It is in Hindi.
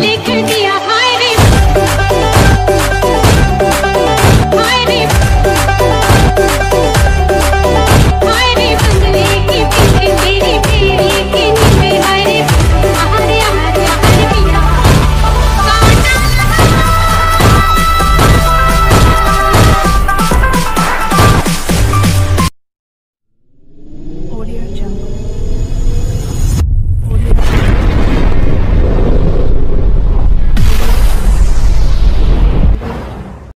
लिख दिया।